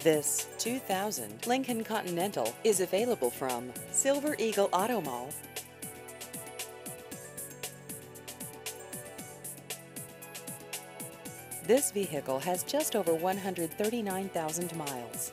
This 2000 Lincoln Continental is available from Silver Eagle Auto Mall. This vehicle has just over 139,000 miles.